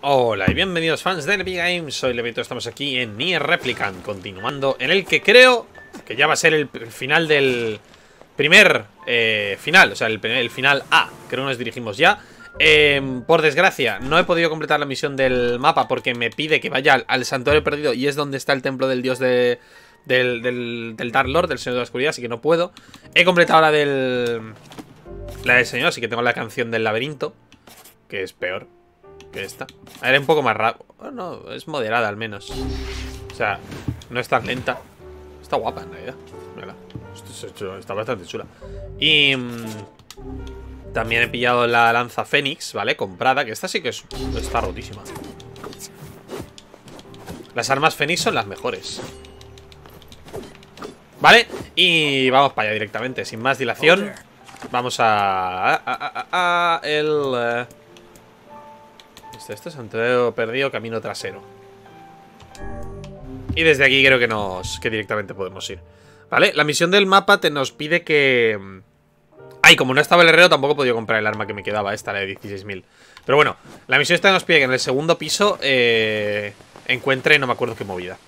Hola y bienvenidos fans de Epic Games, soy Levito, estamos aquí en Nier Replicant, continuando en el que creo que ya va a ser el, final del primer eh, final, o sea, el, el, final A, creo que nos dirigimos ya. Em, por desgracia, no he podido completar la misión del mapa porque me pide que vaya al, santuario perdido y es donde está el templo del dios de, del, del, Dark Lord, del Señor de la Oscuridad, así que no puedo. He completado la del... La del Señor, así que tengo la canción del laberinto, que es peor que esta. Era un poco más rápido. no, es moderada al menos. O sea, no es tan lenta. Está guapa en realidad. Está bastante chula. Y... Mm, también he pillado la lanza Fénix, ¿vale? Comprada, que esta sí que está rotísima. Las armas Fénix son las mejores. ¿Vale? Y vamos para allá directamente, sin más dilación. Vamos a... a, el... Eh, este es Santuario Perdido, camino trasero. Y desde aquí creo que nos que directamente podemos ir. ¿Vale? La misión del mapa te nos pide que... Ay, como no estaba el herrero, tampoco he podido comprar el arma que me quedaba, esta, la de 16.000. Pero bueno, la misión esta nos pide que en el segundo piso eh, encuentre, no me acuerdo qué movida.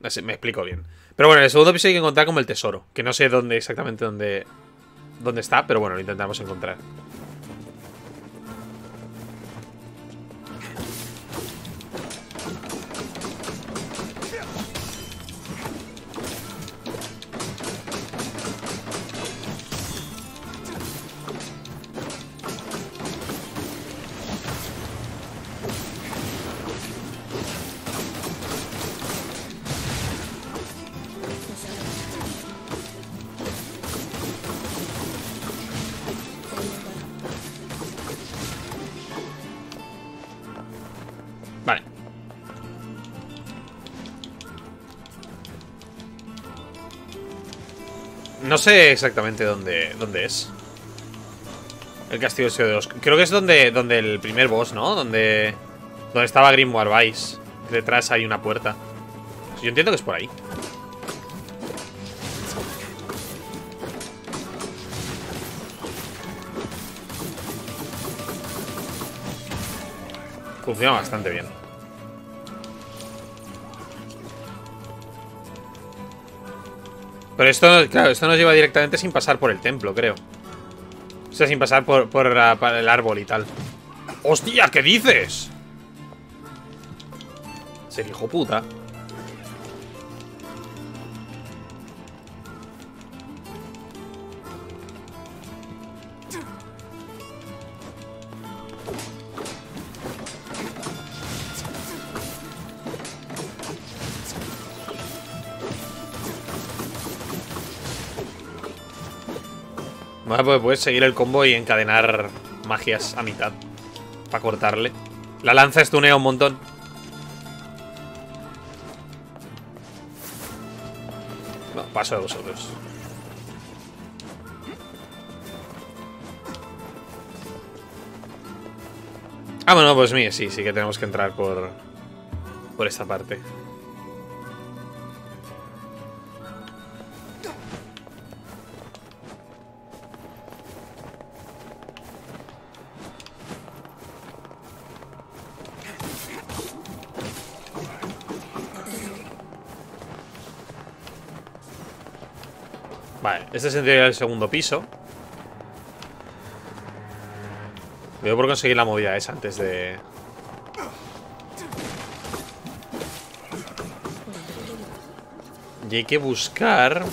Me explico bien. Pero bueno, en el segundo piso hay que encontrar como el tesoro. Que no sé dónde exactamente dónde, dónde está, pero bueno, lo intentamos encontrar. Sé exactamente dónde, dónde es. El castillo de los... Creo que es donde, donde el primer boss, ¿no? Donde, donde estaba Grimoire Vice. Detrás hay una puerta. Yo entiendo que es por ahí. Funciona bastante bien. Pero esto, claro, esto nos lleva directamente sin pasar por el templo, creo. O sea, sin pasar por, por el árbol y tal. ¡Hostia! ¿Qué dices? Se hijo puta. Pues puedes seguir el combo y encadenar magias a mitad. Para cortarle. La lanza estunea un montón. No, paso de vosotros. Ah, bueno, pues mire, sí, sí que tenemos que entrar por, por esta parte. Este sería el segundo piso. Voy por conseguir la movida esa antes de... Y hay que buscar...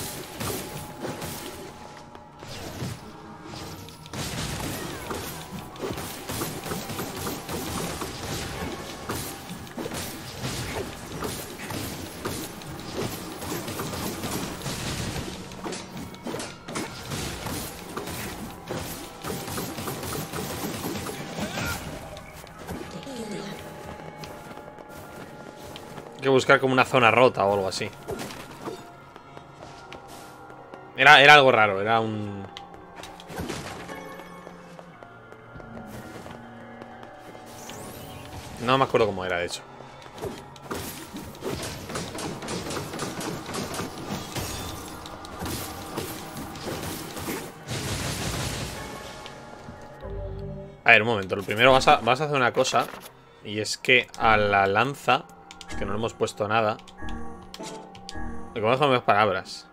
buscar como una zona rota o algo así. Era, era algo raro, era un... No me acuerdo cómo era, de hecho. A ver, un momento. Lo primero vas a, vas a hacer una cosa Y es que a la lanza, que no le hemos puesto nada, le conozco las palabras.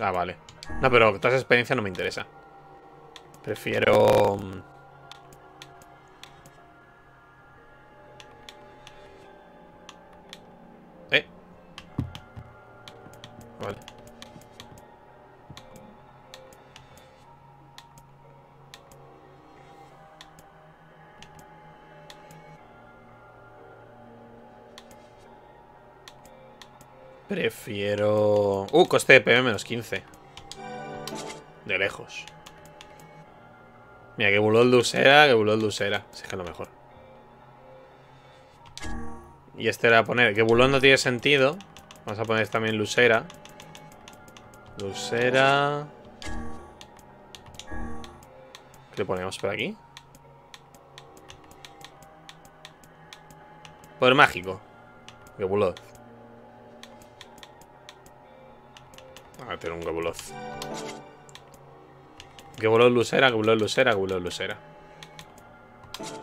Ah, vale. No, pero toda esa experiencia no me interesa. Prefiero... Prefiero... Uh, coste de PM menos 15. De lejos. Mira, que bulol dulcera, que bulol dulcera. Si es que es lo mejor. Y este era poner... Que bulón no tiene sentido. Vamos a poner también lucera. Lucera... ¿Qué le ponemos por aquí? Poder mágico. Que. A tener un Gabuloz. Gabuloz Lucera, Gabuloz Lucera, Gabuloz Lucera.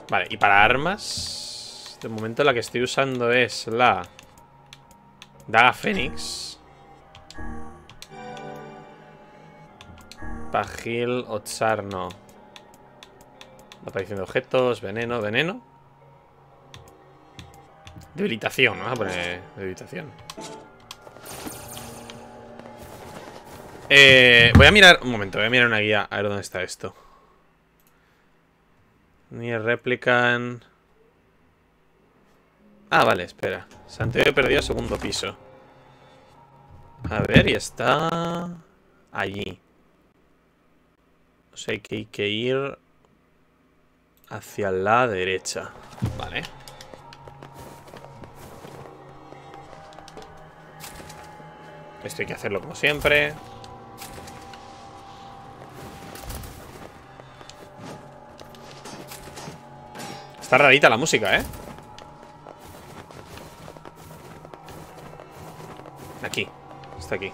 Vale, y para armas... De momento la que estoy usando es la... Daga Fénix. Pagil, Otsarno. Aparición de objetos, veneno, veneno. Debilitación, vamos a poner debilitación. Eh, voy a mirar... Un momento, voy a mirar una guía. A ver dónde está esto. Ni replican... Ah, vale, espera. Santiago perdido segundo piso. A ver, y está... Allí. O sea, hay que ir... Hacia la derecha. Vale. Esto hay que hacerlo como siempre. Está rarita la música, ¿eh? Aquí. Está aquí.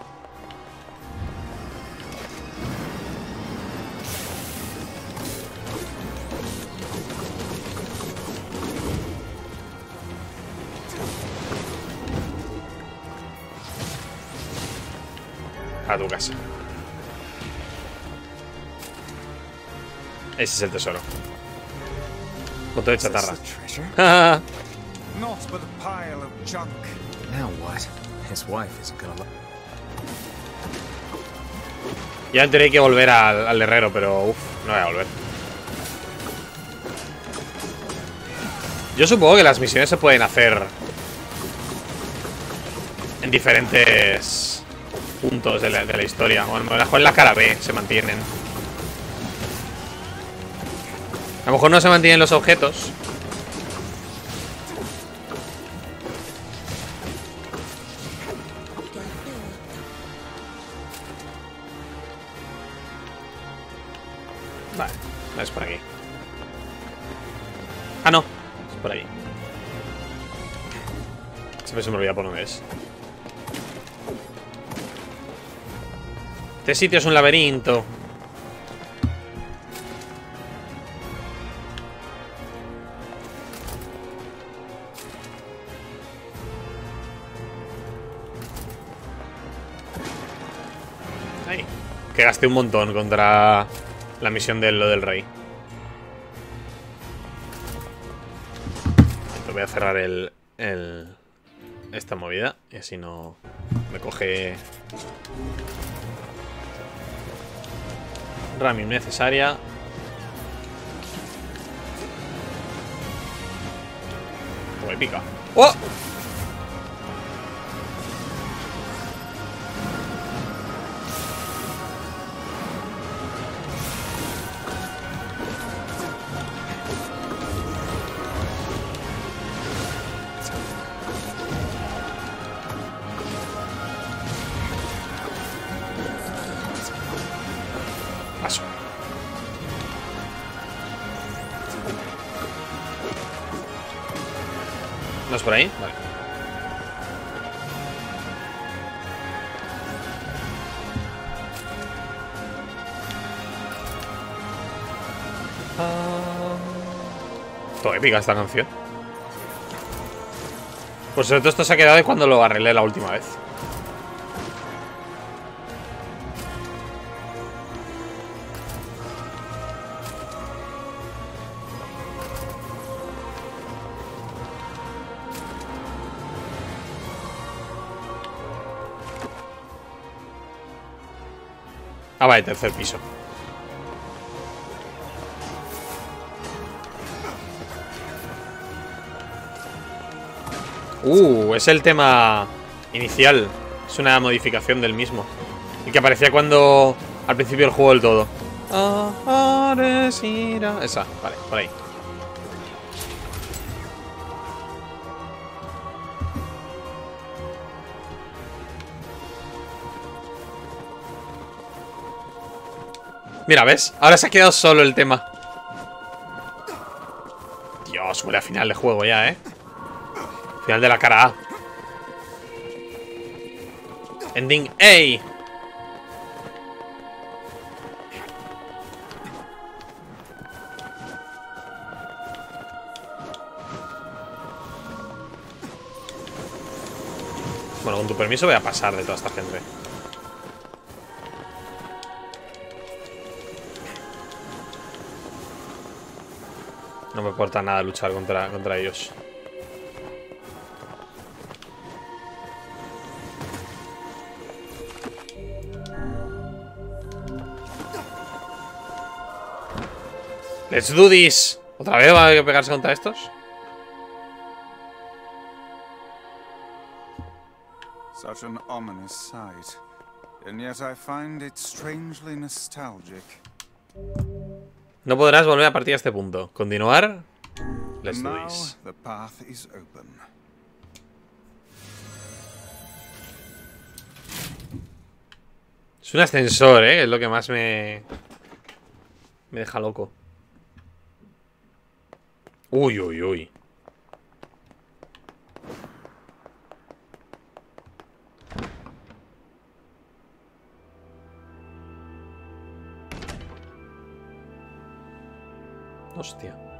A tu casa. Ese es el tesoro. Foto de chatarra. Ya tendré que volver al, al herrero, pero uff, no voy a volver. Yo supongo que las misiones se pueden hacer en diferentes puntos de la, de la historia. O a lo mejor en la cara B se mantienen. A lo mejor no se mantienen los objetos. Vale, es por aquí. Ah, no. Es por ahí. Siempre se me olvida por dónde es. Este sitio es un laberinto. Un montón contra la misión de lo del rey. voy a cerrar el, el, esta movida y así no me coge Rami necesaria. Oh, épica. ¡Oh! Todo épica esta canción. Pues sobre todo esto se ha quedado de cuando lo arreglé la última vez. Ah, vale, tercer piso. Uh, es el tema inicial. Es una modificación del mismo. Y que aparecía cuando... Al principio del juego del todo. Esa, vale, por ahí. Mira, ¿ves? Ahora se ha quedado solo el tema. Dios, huele a final de juego ya, ¿eh? Final de la cara. Ending A. Bueno, con tu permiso voy a pasar de toda esta gente. No me importa nada luchar contra, contra ellos. Let's do this. ¿Otra vez va a pegarse contra estos? Such an ominous sight. And yet I find it strangely nostalgic. No podrás volver a partir a este punto. Continuar. Let's do this. the path is open. Es un ascensor, ¿eh? Es lo que más me... Me deja loco. Uy, uy, uy. Hostia.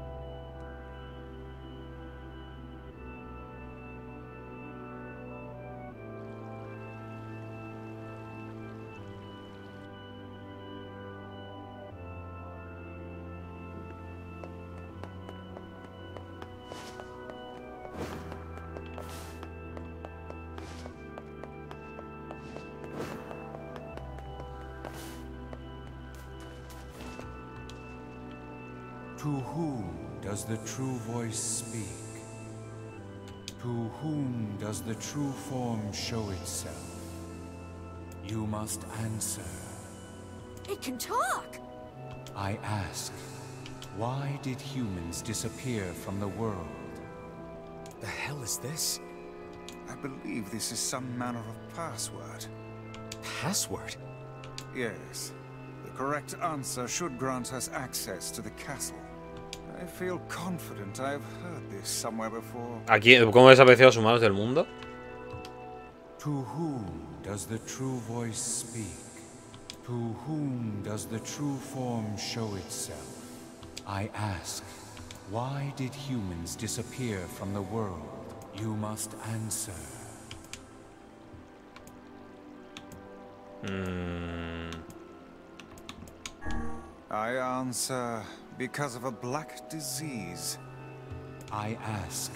Does the true voice speak? To whom does the true form show itself? You must answer. It can talk! I ask, why did humans disappear from the world? The hell is this? I believe this is some manner of password. Password? Yes. The correct answer should grant us access to the castle. I feel confident I've heard this somewhere before. Aquí, ¿cómo he desaparecido los humanos del mundo? To whom does the true voice speak? To whom does the true form show itself? I ask, why did humans disappear from the world? You must answer. Hmm. I answer because of a black disease. I ask,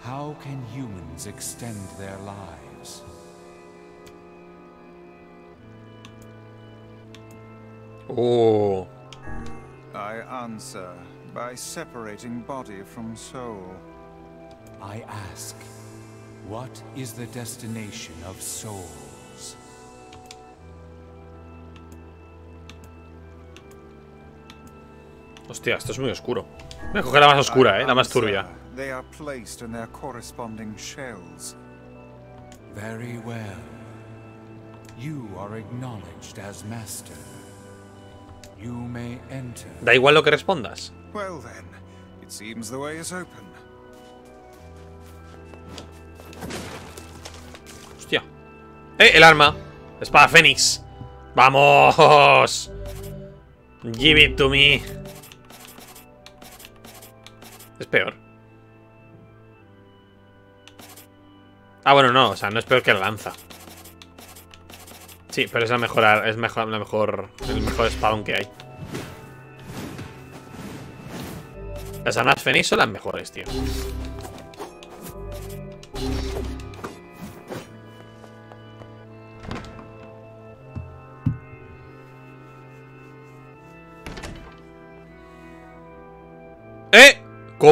how can humans extend their lives? Oh. I answer by separating body from soul. I ask, what is the destination of souls? Hostia, esto es muy oscuro. Voy a coger la más oscura, eh. La más turbia. They are placed in their corresponding shells. Very well. You are acknowledged as master. You may enter. Da igual lo que respondas. Well then, it seems the way is open. Hostia. ¡Eh! El arma. Espada Fénix. ¡Vamos! Give it to me. Es peor. Ah, bueno, no, o sea, no es peor que la lanza. Sí, pero es la mejor, es mejor, la mejor, el mejor espadón que hay. Las armas Fénix son las mejores, tío.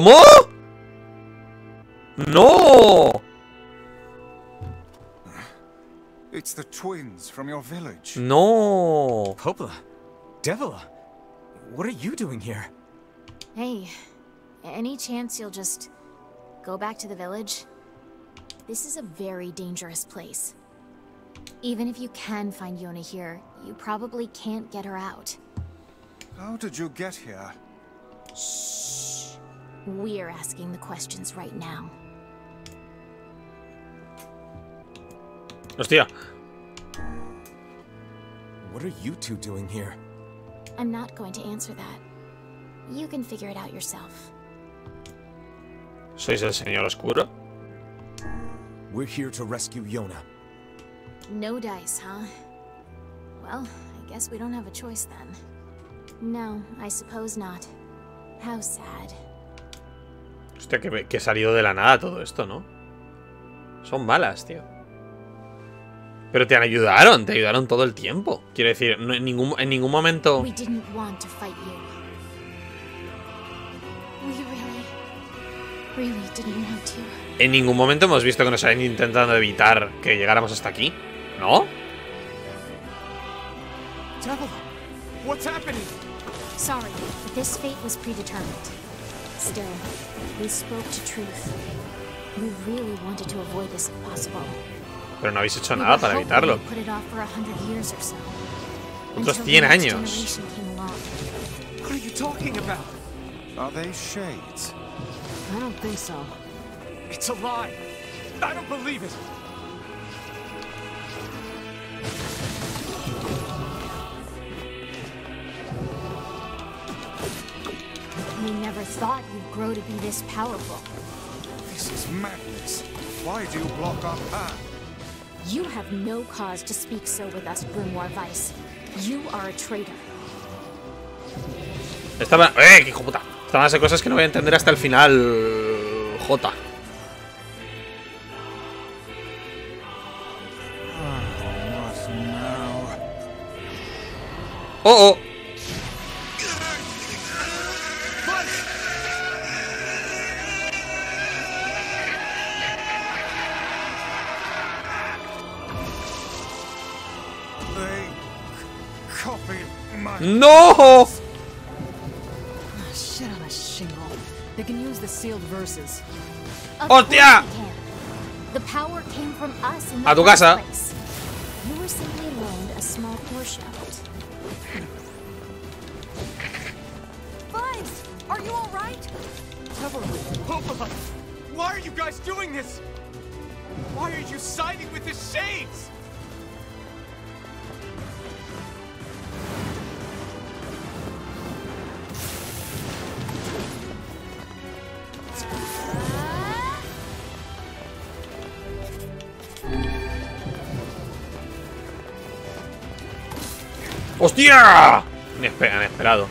¿Cómo? ¡No! It's the twins from your village. ¡No! Popla. Devila. What are you doing here? Hey, any chance you'll just go back to the village? This is a very dangerous place. Even if you can find Yona here, you probably can't get her out. How did you get here? We're asking the questions right now. Hostia. What are you two doing here? I'm not going to answer that. You can figure it out yourself. ¿Sois el señor oscuro? We're here to rescue Yona. No dice, huh? Well, I guess we don't have a choice then. No, I suppose not. How sad. Hostia, que, que ha salido de la nada todo esto, ¿no? Son malas, tío. Pero te ayudaron, te ayudaron todo el tiempo. Quiero decir, no- en, ningún, en ningún momento... We didn't want to fight you. We really, really didn't want to. En ningún momento hemos visto que nos hayan intentado evitar que llegáramos hasta aquí. ¿No? Devila. What's happening? Sorry, but this fate was predetermined. Still, we spoke to truth. We really wanted to avoid this if possible. Pero no habéis hecho We nada were para hoping evitarlo. we'd Put it off for a hundred years or so. Otros Until the 100 next años. generation came along. What are you talking about? Are they shades? I don't think so. It's a lie. I don't believe it. Thought you'd grow to be this powerful. This is madness. Why do you block our path? You have no cause to speak so with us, Grimoire Vice. You are a traitor. Estaban... ¡Eh, qué hijo puta! Estaban a ser cosas que no voy a entender hasta el final... J. ¡Oh, oh! ¡No! Ah, shit on a shingle. They can use the sealed verses. Of ¡Hostia! course we can. The power came from us in the A tu casa. place. You were simply loaned a small portion of it. Vibes! Are you alright? Popla. Why are you guys doing this? Why are you siding with the shades? ¡Hostia! Inespe- Inesperado.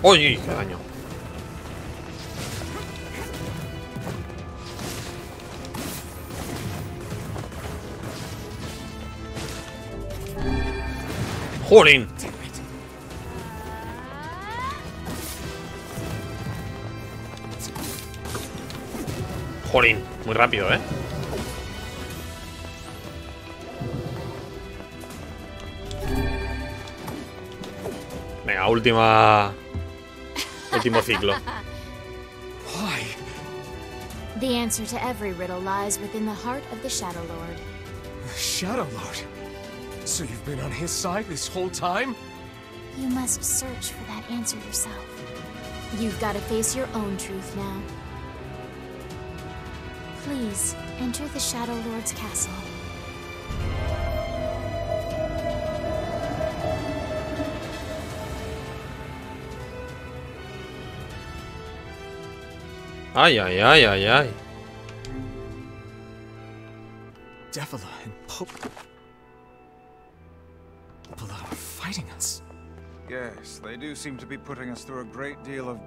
¡Oye! ¡Qué daño! ¡Jolín! Jolín, muy rápido, ¿eh? Venga, última... Último ciclo. The answer to every riddle lies within the heart of the Shadow Lord. Shadow Lord. So you've been on his side this whole time? You must search for that answer yourself. You've got to face your own truth now. Please, enter the Shadow Lord's castle. Ay, ay, ay, ay, ay. Devila and Pope. Yes, they do seem to be putting us through a great deal of.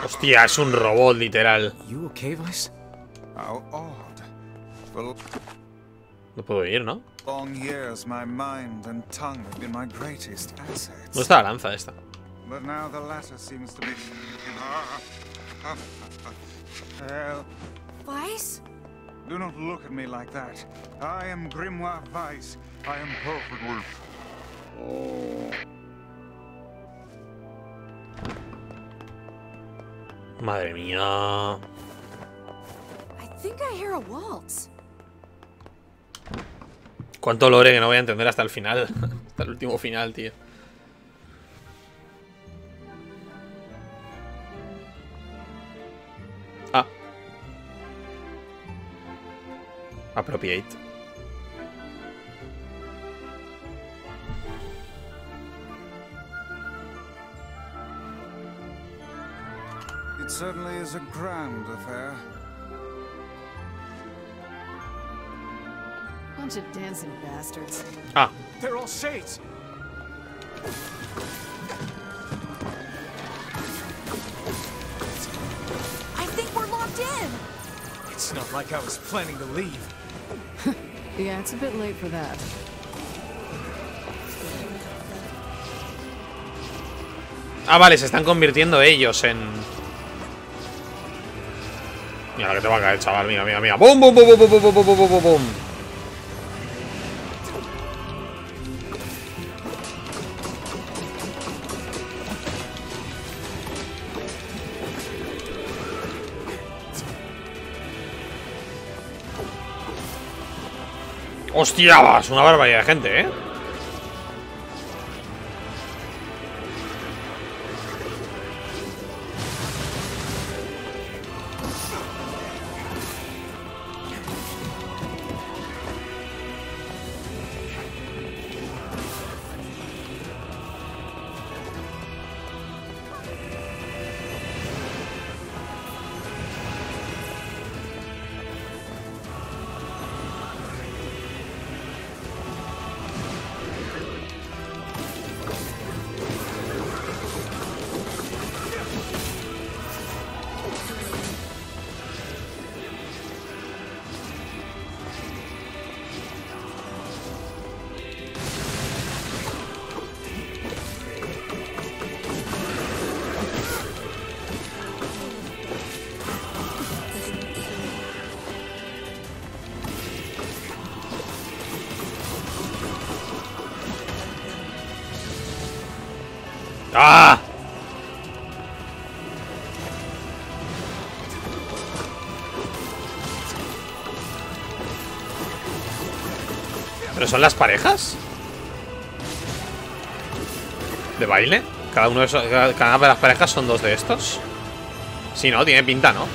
Hostia, es un robot, literal. You okay, Vice? How odd. For No puedo ir, ¿no? long years, my mind and tongue have been my greatest ¿Dónde assets. está la lanza esta? But now the latter seems to be. Well, Vice? Do not look at me like that. I am Grimoire Weiss. I am perfectly. Madre mía. I think I hear a waltz. Cuánto lore que no voy a entender hasta el final. hasta el último final, tío. Appropriate. It certainly is a grand affair. Bunch of dancing bastards. Ah, They're all shades. I think we're locked in. It's not like I was planning to leave. Yeah, it's a bit late for that. Ah, vale, se están convirtiendo ellos en... Mira, que te va a caer, chaval. Mira, mira, mira. ¡Bum, bum, bum, bum, bum, bum, bum, bum, bum, ¡Hostia! Es una barbaridad de gente, ¿eh? Son las parejas? ¿De baile? Cada de una de las parejas son dos de estos. Sí, no, tiene pinta, ¿no?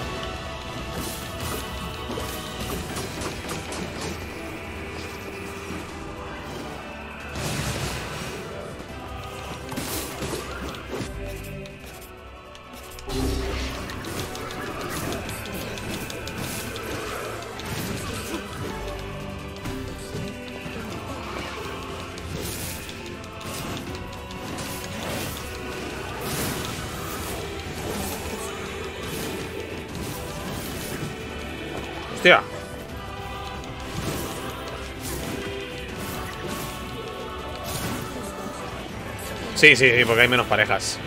Sí, sí, sí, porque hay menos parejas.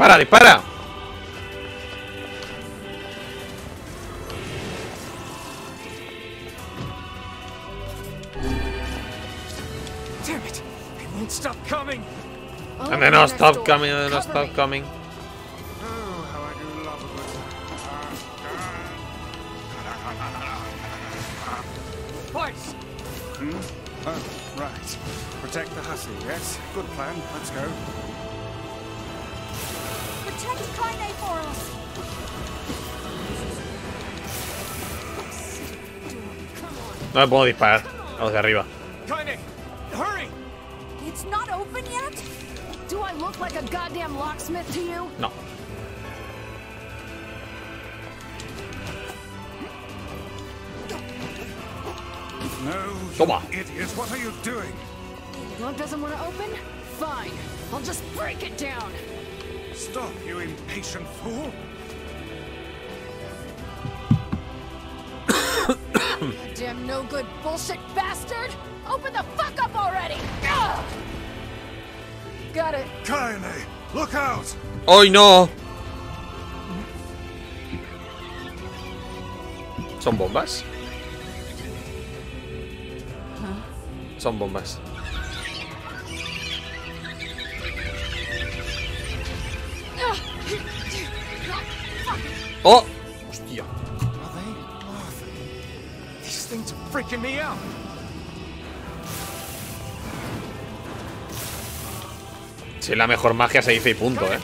Dispara, dispara. Damn it! They won't stop coming! I'll And then open I'll the next stop door. coming, and then I'll Cover stop me. coming. No me puedo disparar. A los de arriba. Kaine! Hurry! It's not open yet? Do I look like a goddamn locksmith to you? No. Toma. idiot. What are you doing? Lock doesn't want to open? Fine. I'll just break it down. Stop, you impatient fool. No good bullshit bastard! Open the fuck up already! Ugh! Got it. Kaine, look out! ¡Ay, no! ¿Son bombas? Son bombas. Me out! Si es la mejor magia se dice y punto, ¿eh?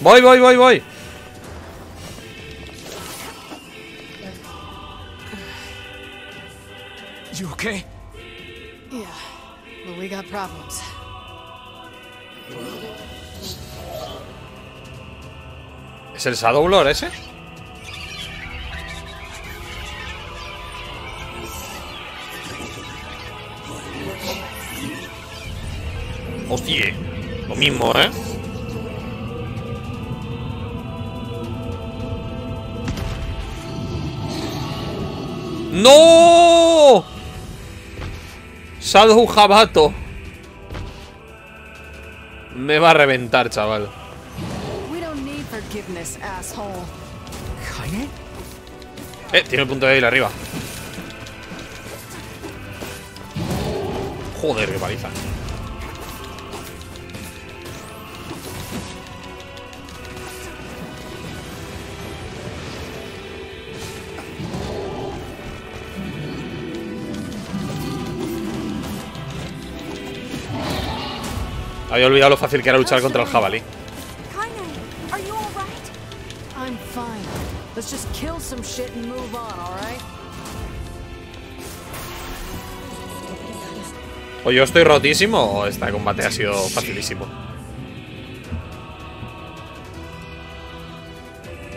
¡Voy, voy, voy, voy! We got problems. ¿Es el ese? Lo mismo, ¿eh? ¡No! Shadow Jabato. Me va a reventar, chaval. We don't need forgiveness, asshole. Kaine? Eh, tiene el punto de débil arriba. Joder, qué paliza. Había olvidado lo fácil que era luchar contra el jabalí. Kaine, are you alright? I'm fine. Let's just kill some shit and move on, alright? O yo estoy rotísimo o este combate ha sido facilísimo.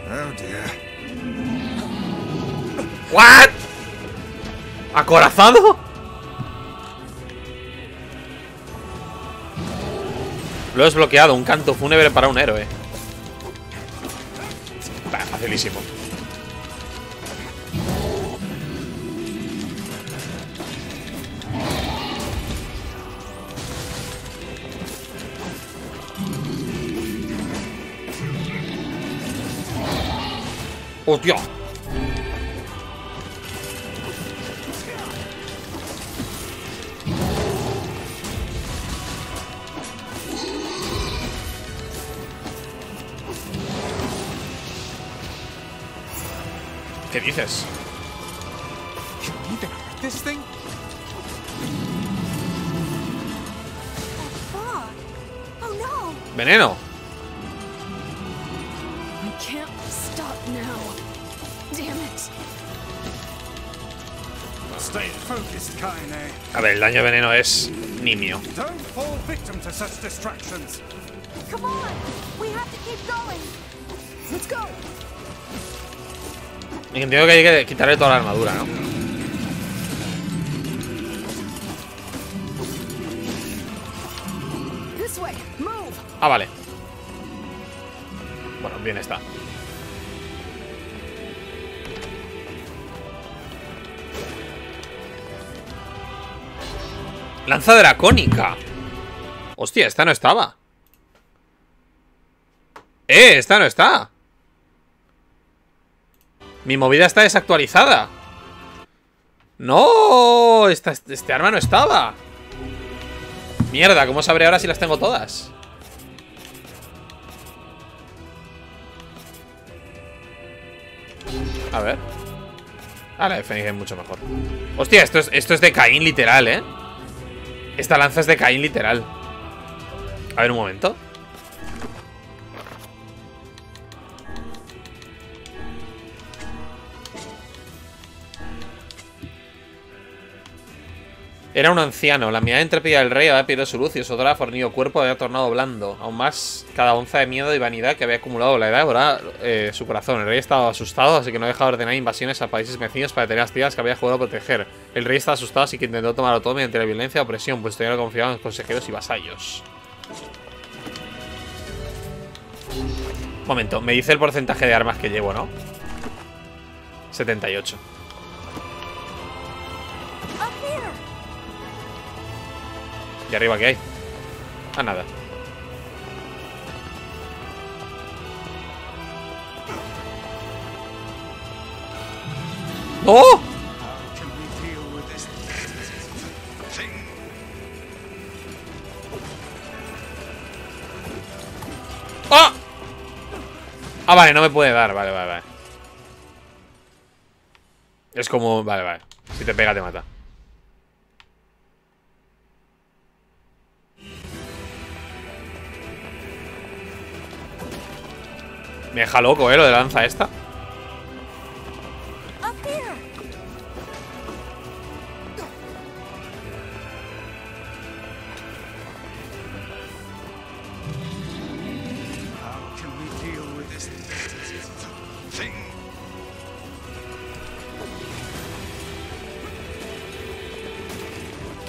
Oh. ¿What? ¿Acorazado? Lo he desbloqueado, un canto fúnebre para un héroe. Bah, facilísimo. ¿Qué dices? Can we even hurt this thing? Fuck! Oh no! Veneno. I can't stop now. Damn it! Stay focused, Kaine. A ver, el daño de veneno es nimio. Don't fall victim to such distractions. Come on! We have to keep going! Let's go! Entiendo que hay que quitarle toda la armadura, ¿no? Ah, vale. Bueno, bien está. Lanza dracónica. Hostia, esta no estaba. ¡Eh! Esta no está. Mi movida está desactualizada. ¡No! Este arma no estaba. Mierda, ¿cómo sabré ahora si las tengo todas? A ver. Ah, la de es mucho mejor. Hostia, esto es, esto es de Caín literal, ¿eh? Esta lanza es de Caín literal. A ver un momento. Era un anciano. La mirada intrépida del rey había perdido su luz y su odor fornido cuerpo había tornado blando. Aún más, cada onza de miedo y vanidad que había acumulado la edad ahora eh, su corazón. El rey estaba asustado, así que no dejaba de ordenar invasiones a países vecinos para detener las tierras que había jugado a proteger. El rey estaba asustado, así que intentó tomarlo todo mediante la violencia o opresión, pues tenía confiado en los consejeros y vasallos. Momento, me dice el porcentaje de armas que llevo, ¿no? 78. ¿Y arriba qué hay? Ah, nada. Thing? ¡Ah! Ah, vale, no me puede dar. Vale, vale, vale. Es como... Vale, vale. Si te pega, te mata. Me deja loco, eh, lo de la lanza esta.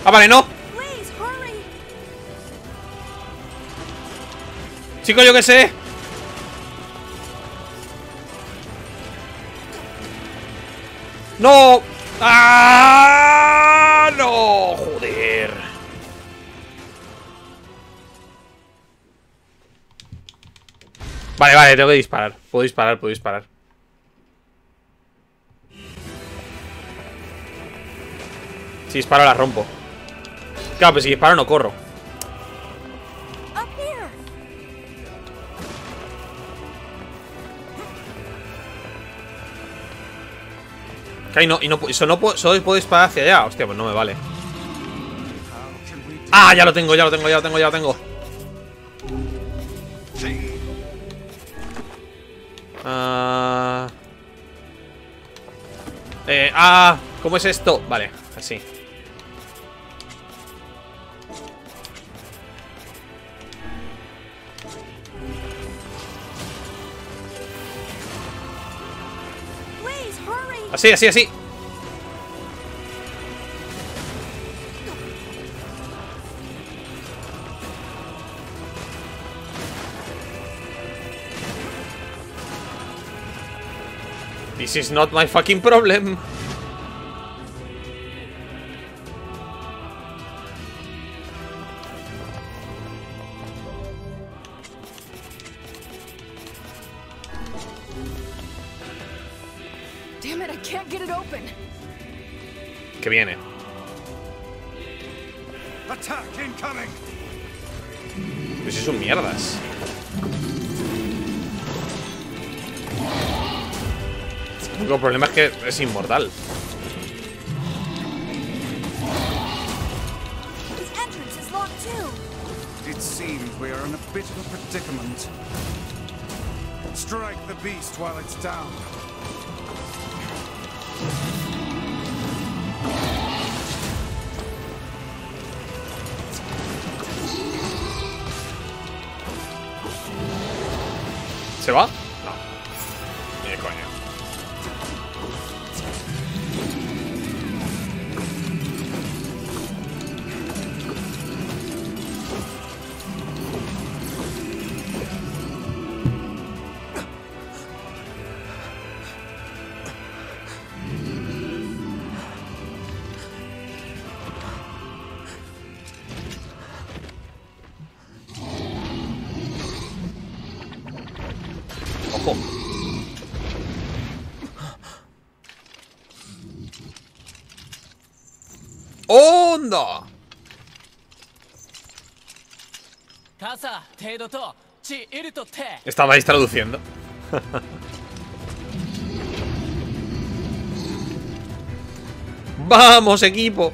Ah, vale, no. Chico, yo qué sé. ¡No! ¡Ah! ¡No! Joder. Vale, vale, tengo que disparar. Puedo disparar, puedo disparar. Si disparo la rompo. Claro, pues si disparo no corro. Que no, y no, eso no puedo, solo puedo disparar hacia allá. Hostia, pues no me vale. Ah, ya lo tengo, ya lo tengo, ya lo tengo, ya lo tengo. Ah. Eh, ah, ¿cómo es esto? Vale, así. Así, así, así. This is not my fucking problem. Es inmortal. It seems we are in a bit of a predicament. Strike the beast while it's down. ¿Se va? haciendo? Estabais traduciendo. ¡Vamos, equipo!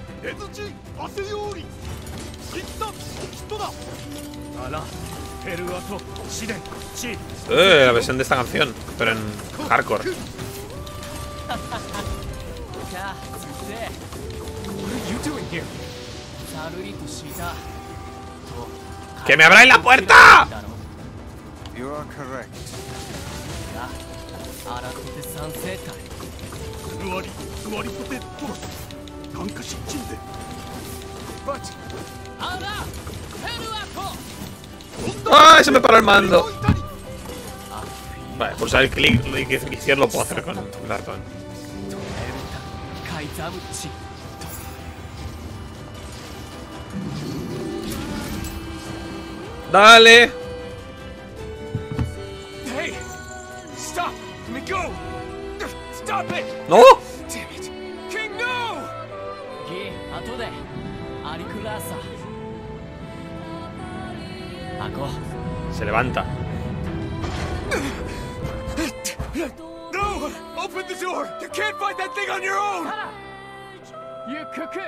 Eh, la versión de esta canción, pero en hardcore. ¡Que me abráis la puerta! ¡Ay! Se me paró el mando. Vale, pulsar el clic lo puedo hacer con el ratón. Hey, stop. Let me go. Stop it. No. Damn it. King, no. Gi, ato de. Arikurasa. Se levanta. No. Open the door. You can't fight that thing on your own. You cook.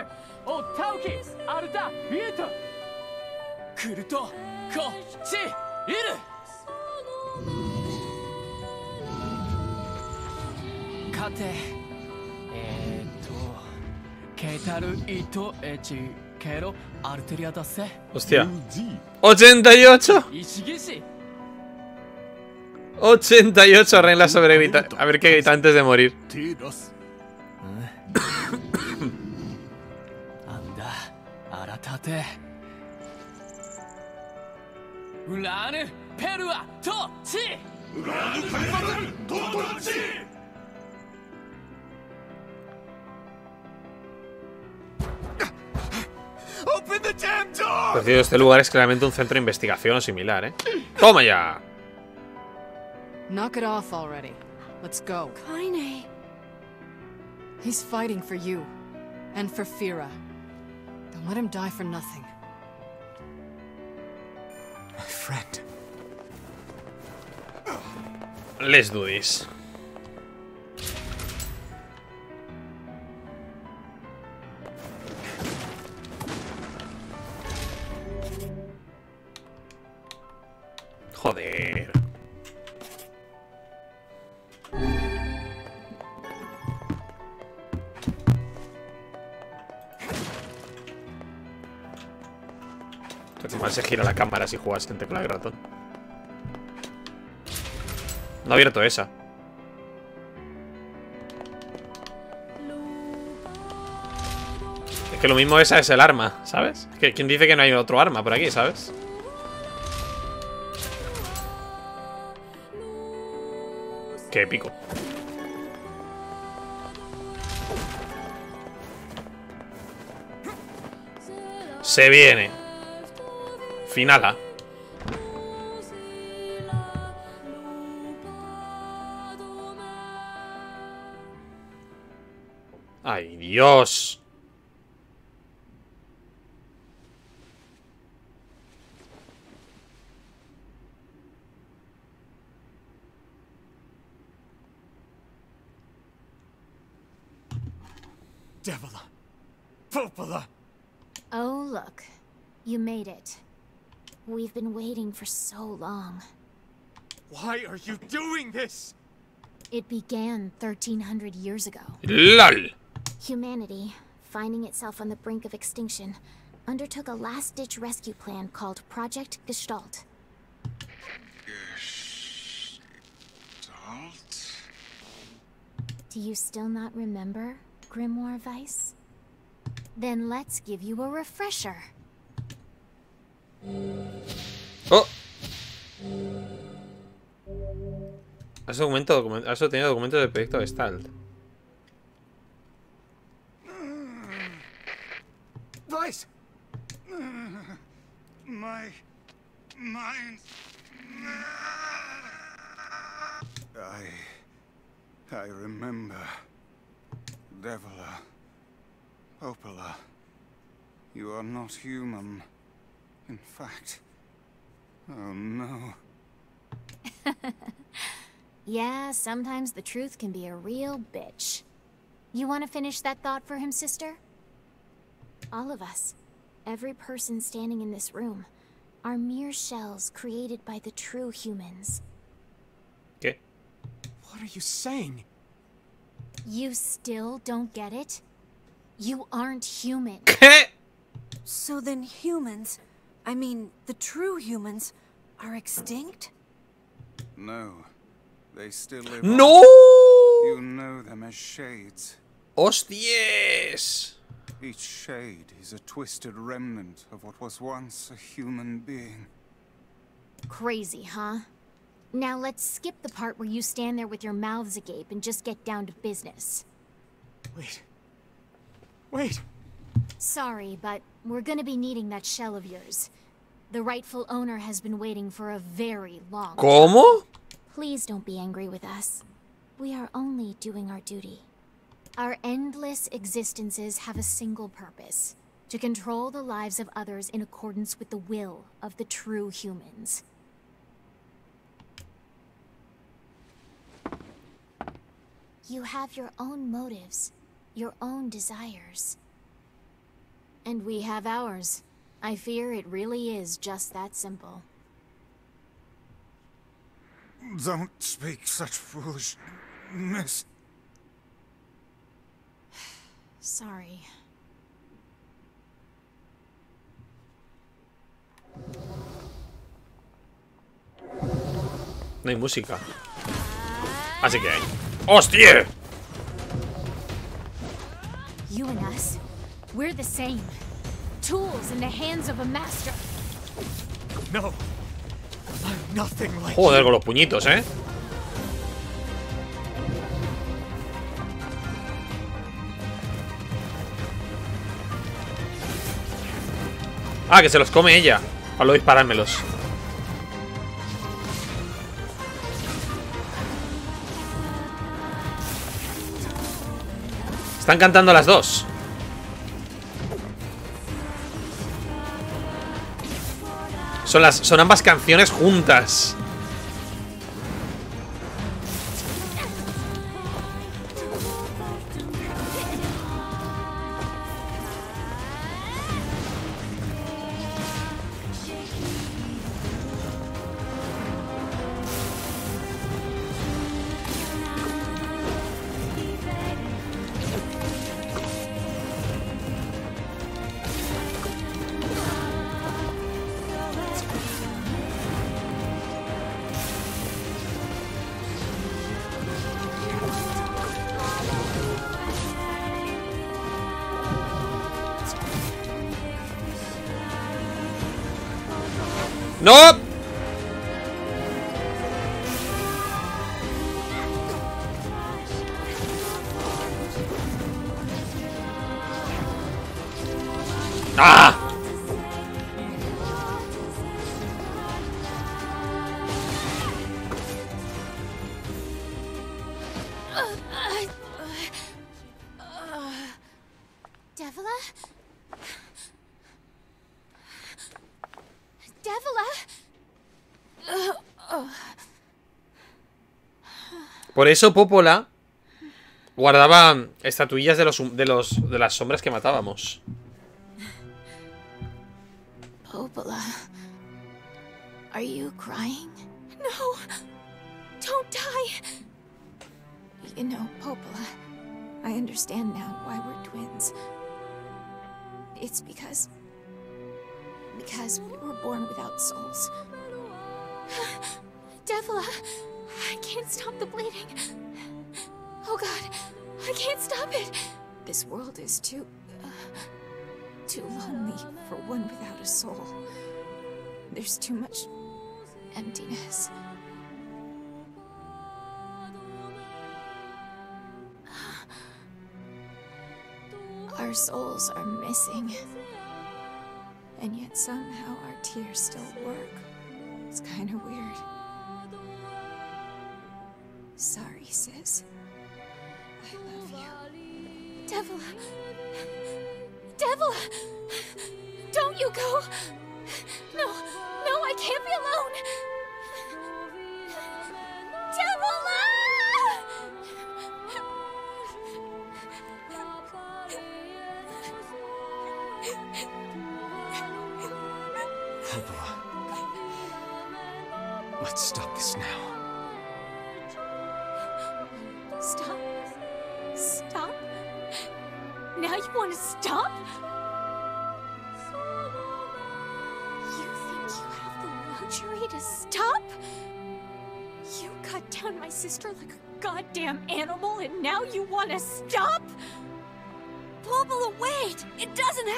Oh, Tauki. Aruta. Mito. Kuruto. きアルタビエトクルトこちいるかてえー、っとケタルイトエチケロアルテリアだせ Hostia. 88. 石木市 88 reglas sobre grita. A ver qué grita antes de morir. 우라느 페루아 토치! 우라느 페루아 토치! Perdido, este lugar es claramente un centro de investigación o similar, ¿eh? ¡Toma ya! Knock it off already. Let's go. Kaine. He's fighting for you. And for Fira. Don't let him die for nothing. Let's do this. Joder. Mal se gira la cámara si juegas en teclado y ratón. No ha abierto esa. Es que lo mismo esa es el arma, ¿sabes? Es que ¿Quién dice que no hay otro arma por aquí, ¿sabes? Qué épico. Se viene. Finala. ¿ah? ¡Ay, Dios! Devila! Ah. Popola! Ah. Oh, look. You made it. We've been waiting for so long. Why are you doing this? It began 1300 years ago. ¡Lol! Humanity, finding itself on the brink of extinction, undertook a last-ditch rescue plan called Project Gestalt. Gestalt? Do you still not remember, Grimoire Vice? Then let's give you a refresher. ¡Oh! Has, documento, document- has obtenido documentos del proyecto Gestalt. Vice! My mind. I. I remember. Devila. Popola. You are not human. In fact. Oh no. Yeah, sometimes the truth can be a real bitch. You want to finish that thought for him, sister? All of us, every person standing in this room, are mere shells created by the true humans. ¿Qué? What are you saying? You still don't get it? You aren't human. ¿Qué? So then humans, I mean, the true humans, are extinct? No. They still live. ¡No! on. You know them as shades. ¡Hostias! Each shade is a twisted remnant of what was once a human being. Crazy, huh? Now let's skip the part where you stand there with your mouths agape and just get down to business. Wait. Wait. Sorry, but we're gonna be needing that shell of yours. The rightful owner has been waiting for a very long ¿Cómo? Please don't be angry with us. We are only doing our duty. Our endless existences have a single purpose to control the lives of others in accordance with the will of the true humans. You have your own motives, your own desires. And we have ours. I fear it really is just that simple. Don't speak such foolishness. Sorry. No hay música. Así que hay. ¡Hostia! You and us, we're the same. Tools in the hands of a master. No. I'm nothing like Joder, con los puñitos, ¿eh? Ah, que se los come ella. Para luego disparármelos. Están cantando las dos. Son, las, son ambas canciones juntas. Por eso Popola guardaba estatuillas de los, de los de las sombras que matábamos. Popola. Are you crying? No! Don't die! You know, Popola, I understand now why we're twins. It's because. because we were born without souls. Devila, I can't stop the bleeding. Oh god, I can't stop it! This world is too. Uh, too lonely for one without a soul. There's too much emptiness. Our souls are missing. And yet somehow our tears still work. It's kind of weird. Sorry, sis. I love you. Devil. Devil! Don't you go! No, no, I can't be alone!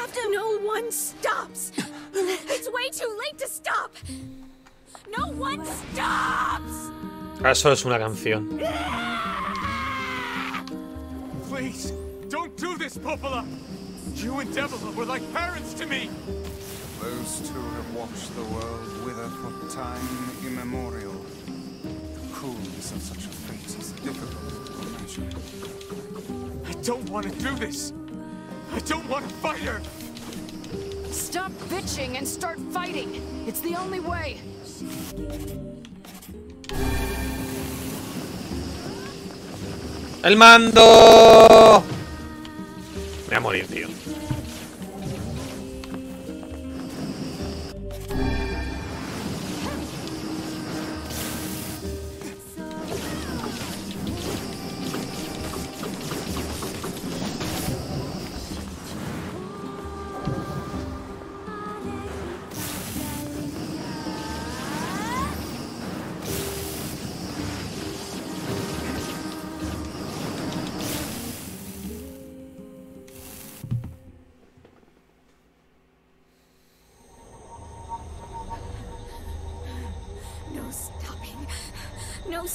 It have to. No one stops! it's way too late to stop! No one stops! Ah, eso es una canción. Please, don't do this, Popola! You and Devila were like parents to me! Those two have watched the world wither for time immemorial. The coolness of such a fate is difficult to measure. I don't want to do this! I don't want to fight her! Stop bitching and start fighting. It's the only way. ¡El mando! Me voy a morir, tío.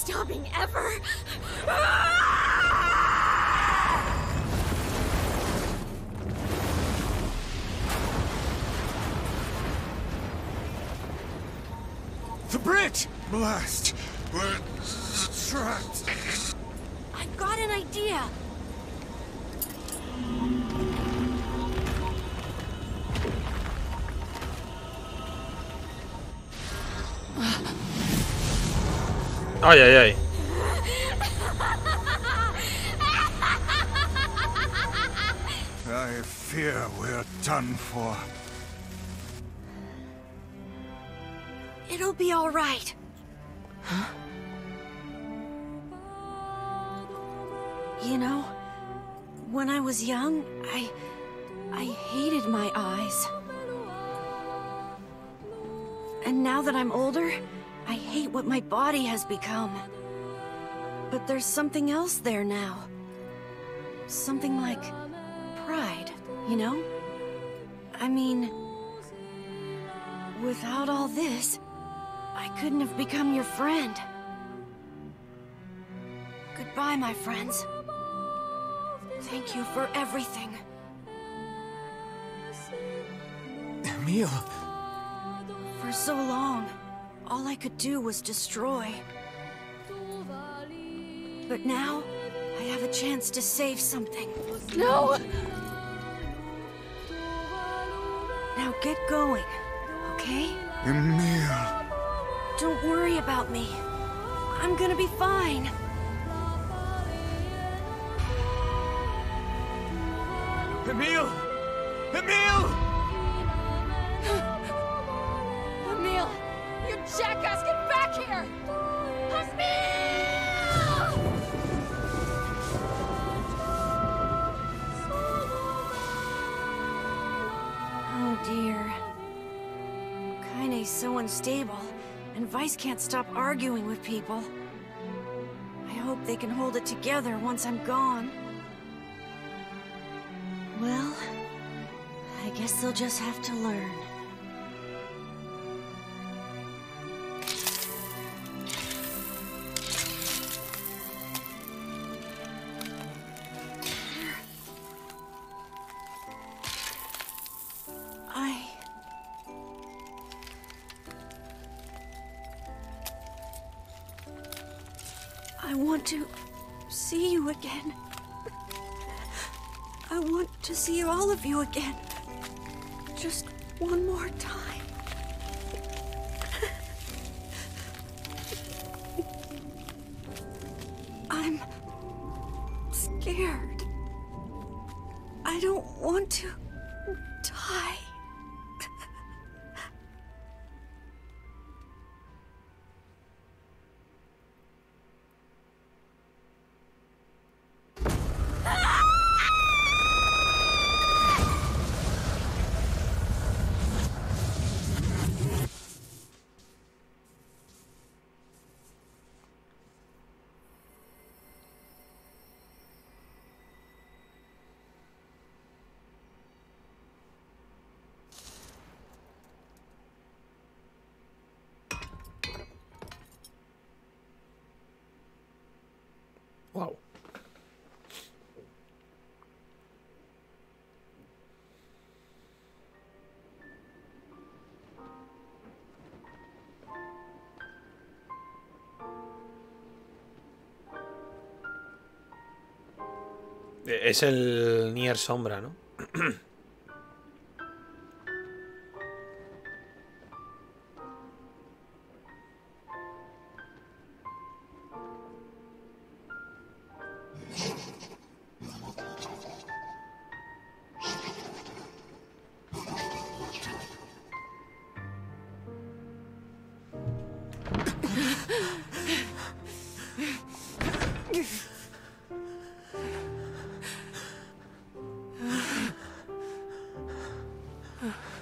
Stopping ever. The bridge! Blast! Ay, ay, ay. I fear we're done for. It'll be all right. You know, when I was young, body has become. But there's something else there now. Something like pride, you know? I mean, without all this, I couldn't have become your friend. Goodbye, my friends. Thank you for everything. Emil! For so long, all I could do was destroy. But now, I have a chance to save something. No! Now get going, okay? Emil! Don't worry about me. I'm gonna be fine. Emil! Emil! Emil! Dear. Kaine's so unstable, and Vice can't stop arguing with people. I hope they can hold it together once I'm gone. Well, I guess they'll just have to learn. You again. Just Es el Nier Sombra, ¿no? Oh.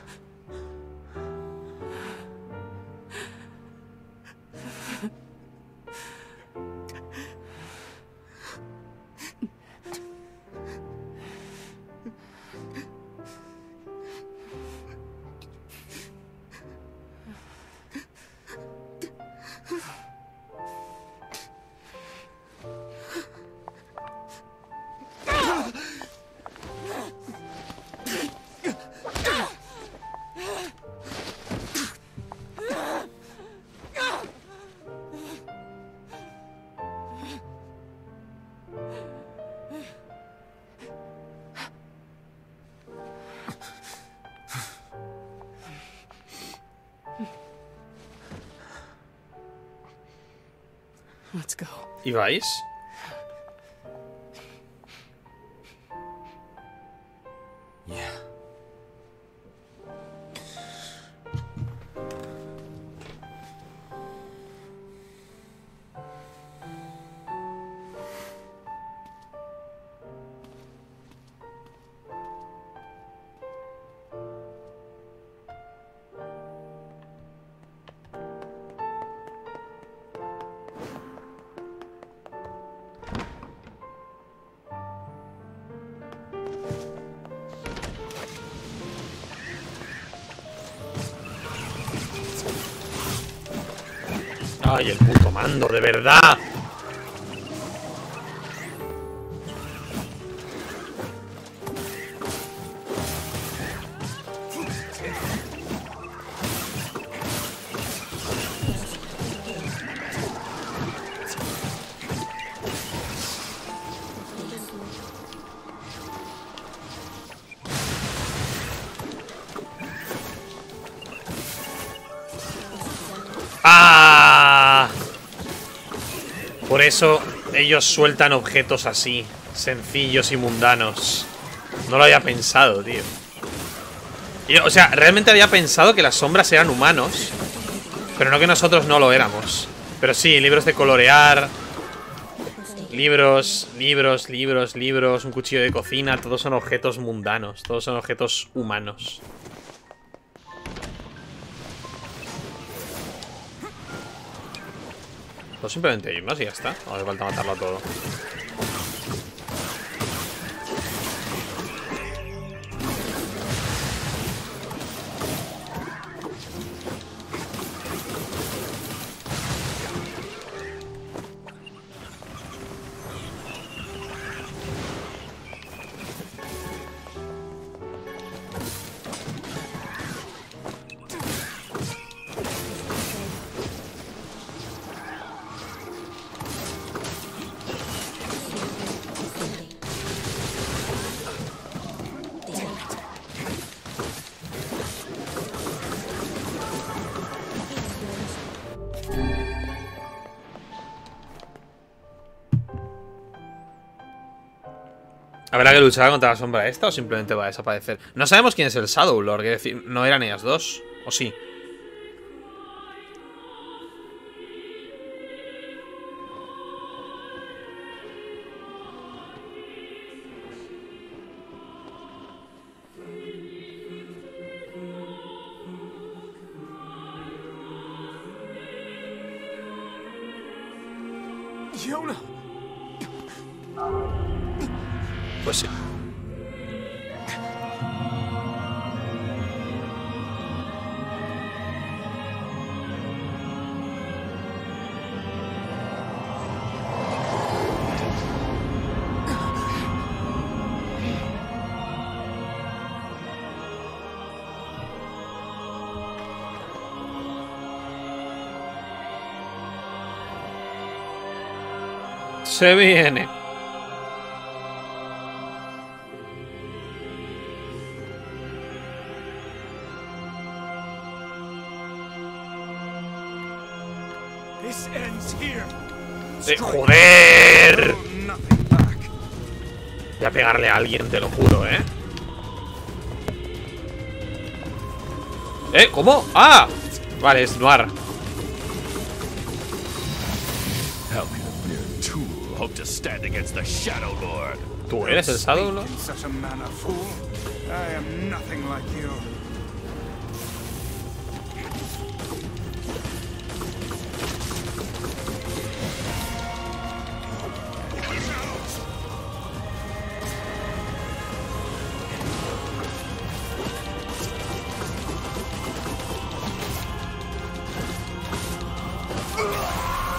¿Y vais? De verdad. Sueltan objetos así, sencillos y mundanos. No lo había pensado, tío. Y, o sea, realmente había pensado que las sombras eran humanos, pero no que nosotros no lo éramos. Pero sí, libros de colorear, libros, libros, libros, libros, un cuchillo de cocina, todos son objetos mundanos, todos son objetos humanos. Pues simplemente irnos y ya está. No hace falta matarlo a todo. Que luchar contra la sombra esta o simplemente va a desaparecer? No sabemos quién es el Shadow Lord, es decir, no eran ellas dos. ¿O sí? Se viene. Eh, ¡Joder! Voy a pegarle a alguien, te lo juro, ¿eh? ¿Eh? ¿Cómo? ¡Ah! Vale, es Noir. To stand against the Shadow Lord? ¿Tú eres el Shadow Lord? I am nothing like you.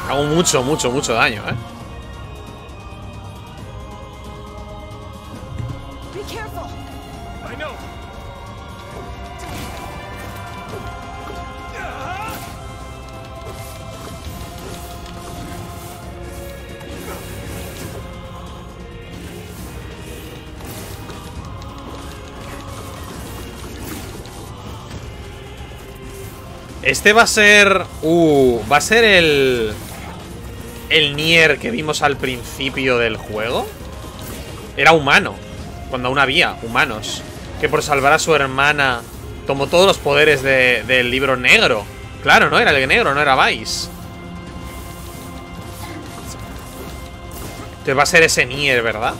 Hago mucho, mucho, mucho daño, ¿eh? Este va a ser... Uh, va a ser el... El Nier que vimos al principio del juego. Era humano. Cuando aún había humanos. Que por salvar a su hermana tomó todos los poderes de- del libro negro. Claro, ¿no? Era el negro, no era Vice. Entonces va a ser ese Nier, ¿verdad?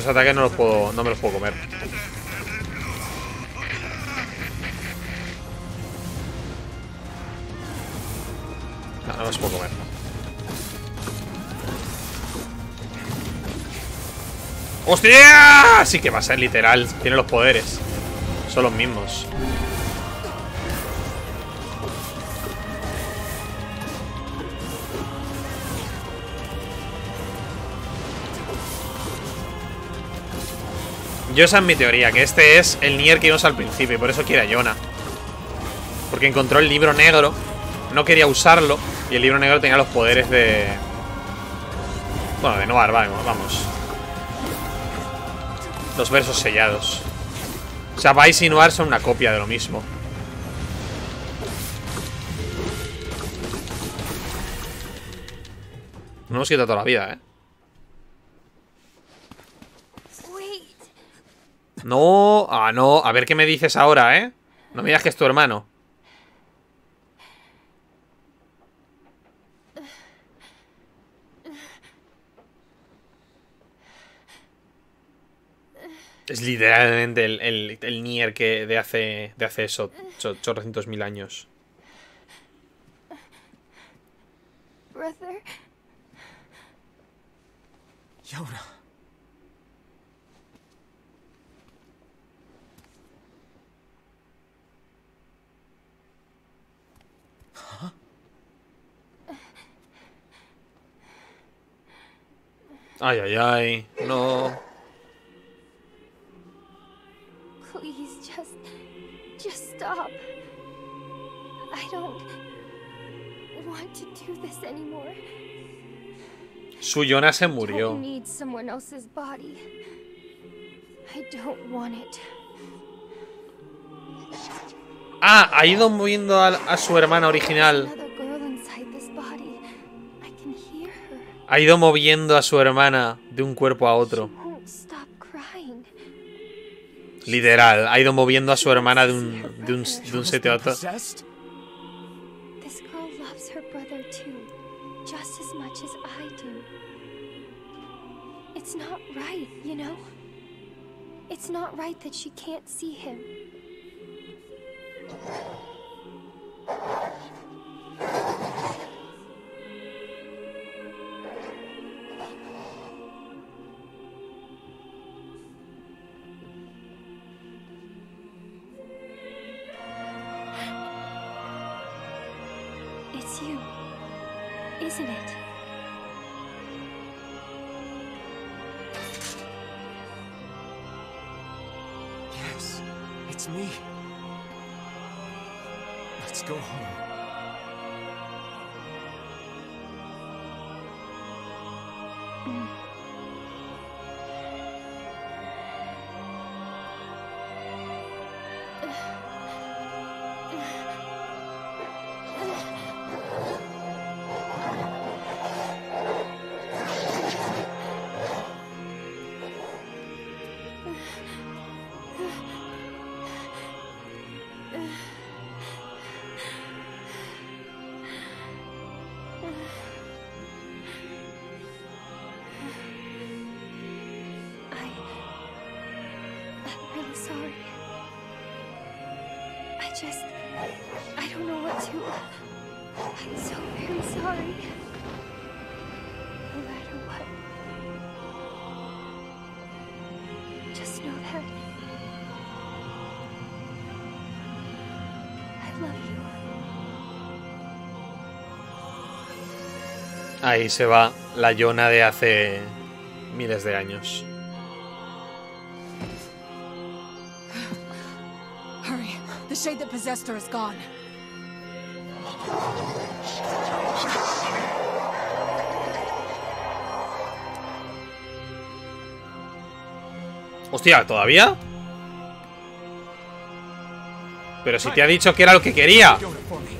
Estos ataques no los puedo. No me los puedo comer. No, no los puedo comer. ¡Hostia! Sí que va a ser literal. Tiene los poderes. Son los mismos. Yo esa es mi teoría, que este es el Nier que vimos al principio y por eso quiere a Yona. Porque encontró el libro negro, no quería usarlo y el libro negro tenía los poderes de... Bueno, de vamos, vamos. Los versos sellados. O sea, Vice y Noir son una copia de lo mismo. No hemos quitado toda la vida, ¿eh? No, ah, no. A ver qué me dices ahora, ¿eh? No me digas que es tu hermano. Es literalmente el, el, el Nier que de hace, de hace eso, cho- chorrocientos mil años. Brother. Yona. Ay, ay. No. Please, just. Just stop. I don't. want to do this anymore. Su Yona se murió. don't need someone else's body. I don't want it. Ah, ha ido moviendo a, a su hermana original. Ha ido moviendo a su hermana de un cuerpo a otro. Literal, ha ido moviendo a su hermana de un, de un, de un sitio a otro. Possessed? This girl loves her brother too, just as much as I do. It's not right, you know? It's not right that she can't see him. Just. I don't know what to. I'm so very sorry. No matter what. Just know that. I love you. Ahí se va la Yona de hace miles de años. That possessed her is gone. Hostia, ¿todavía? Pero si te ha dicho que era lo que quería. Yona for me.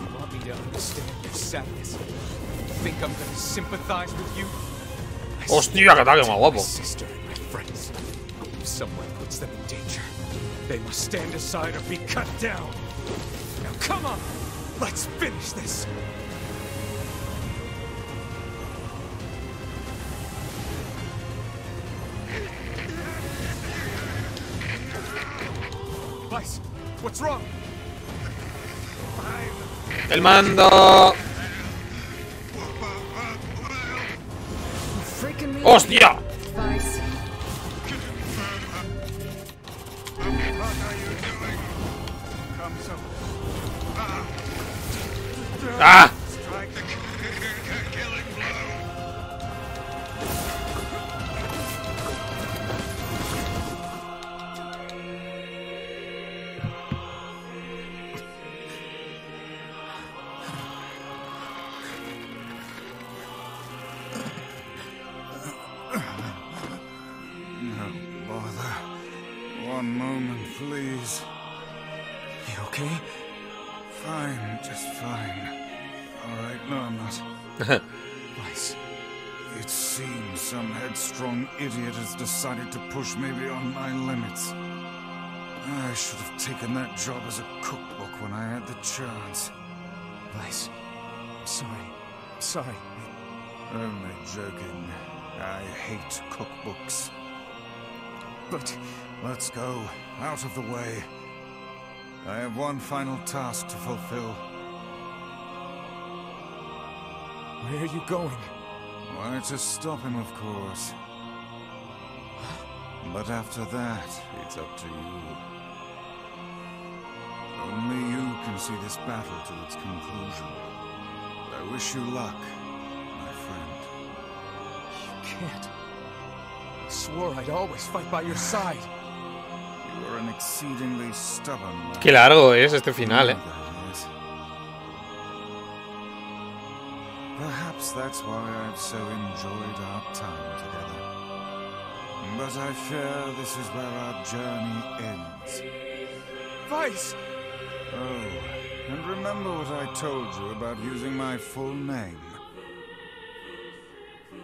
You want me to understand your sadness? Think I'm gonna sympathize with you? I Hostia, que ataque más my guapo. They must stand aside or be cut down. Now come on, let's finish this. Vice, what's wrong? El mando. Chance. Vice, I'm sorry. I'm sorry. Only joking. I hate cookbooks. But let's go. Out of the way. I have one final task to fulfill. Where are you going? Why, to stop him, of course. But after that, it's up to you. Only you can see this battle to its conclusion. I wish you luck, my friend. You can't. I swore I'd always fight by your side. You are an exceedingly stubborn man. Qué largo es este final, eh. Perhaps that's why I've so enjoyed our time together. But I fear this is where our journey ends. Vice! Oh, and remember what I told you about using my full name.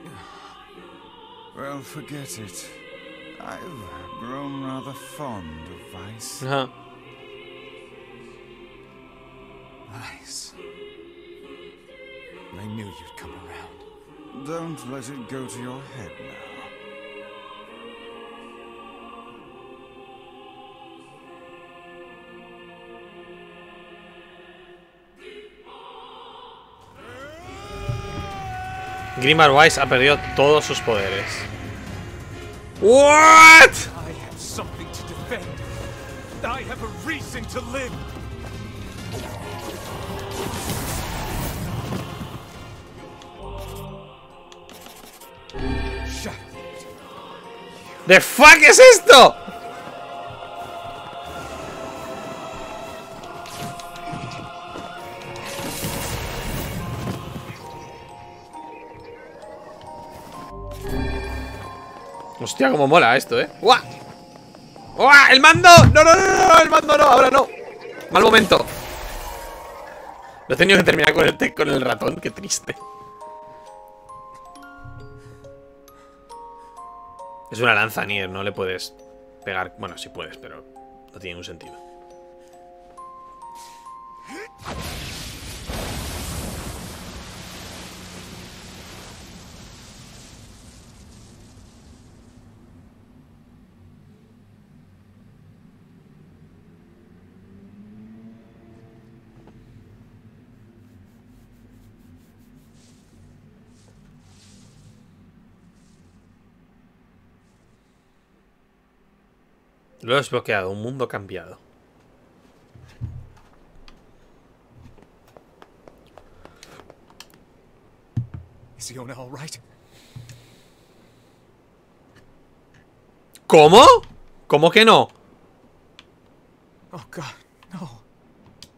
Well, forget it. I've grown rather fond of Vice. Uh-huh. Ajá. Nice. I knew you'd come around. Don't let it go to your head now. Grimar Wise ha perdido todos sus poderes. What? I have something to defend. I have a reason to live. ¿The fuck es esto? Hostia, cómo mola esto, ¿eh? ¡Guau! ¡Guau! ¡El mando! ¡No, no, no, no! ¡El mando no! ¡Ahora no! ¡Mal momento! Lo he tenido que terminar con el, con el ratón. ¡Qué triste! Es una lanza, Nier. No le puedes pegar... Bueno, sí puedes, pero no tiene ningún sentido. Lo he desbloqueado. Un mundo cambiado. Is Iona all right? ¿Cómo? ¿Cómo que no? Oh God, no.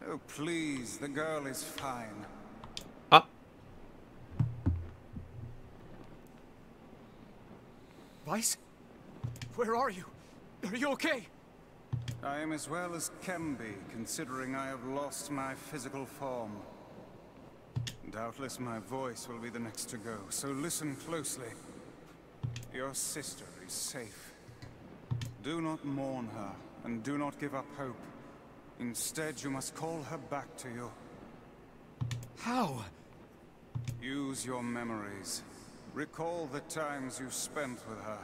Oh, please, the girl is fine. Ah, Vice? Where are you? Are you okay? I am as well as can be, considering I have lost my physical form. Doubtless my voice will be the next to go, so listen closely. Your sister is safe. Do not mourn her, and do not give up hope. Instead, you must call her back to you. How? Use your memories. Recall the times you spent with her.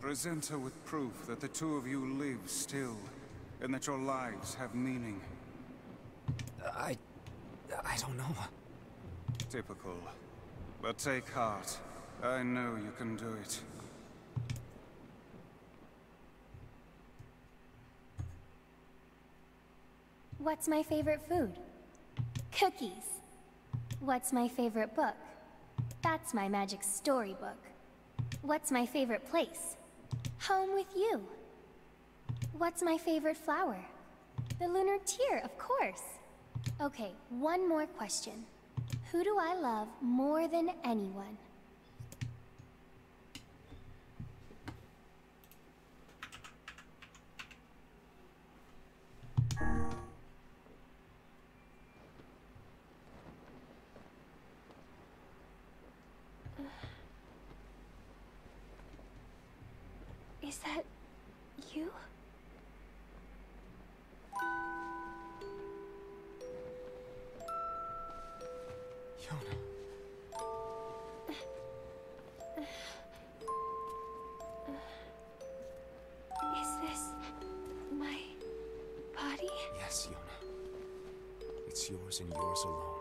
Present her with proof that the two of you live still, and that your lives have meaning. I... I don't know. Typical. But take heart. I know you can do it. What's my favorite food? Cookies. What's my favorite book? That's my magic storybook. What's my favorite place? Home with you. What's my favorite flower? The lunar tear, of course. Okay, one more question. Who do I love more than anyone? And yours alone.